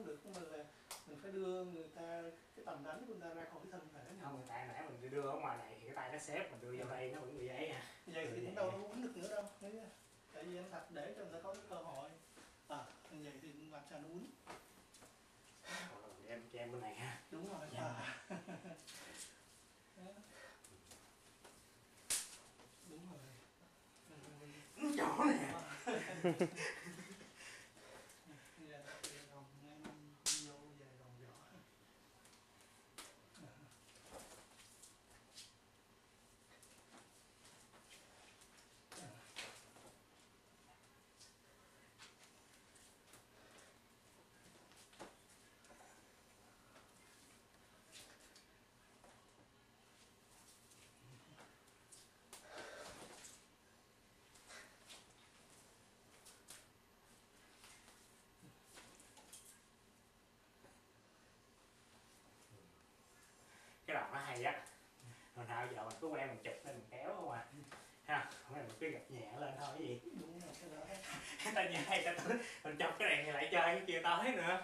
không được của mình là mình phải đưa người ta cái tầm đánh của người ta ra khỏi thân thể không người ta nãy mình đưa ở ngoài này thì cái tay nó xếp mình đưa vô đây nó vẫn bị vậy à. Vậy thì cũng đâu có uống được nữa đâu tại vì anh thạch để cho người ta có cái cơ hội. À vậy thì làm sao nó Rồi, em cho em bên này ha. Đúng rồi. Dạ. à. Đúng rồi. Ừ, chỗ nè cái đầu nó hay á. Hồi nào giờ mình cứ quen mình chụp lên mình kéo không à. Ha hôm nay mình cứ gập nhẹ lên thôi cái gì? Đúng rồi cái đó ta nhai ta tới mình chọc cái đèn này lại chơi cái kia tới nữa.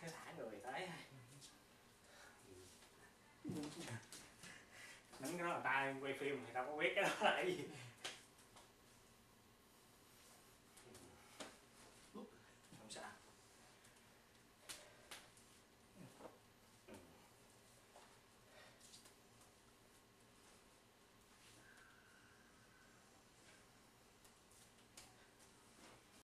Thả người tới. Đánh cái đó là ta quay phim thì đâu có biết cái đó là cái gì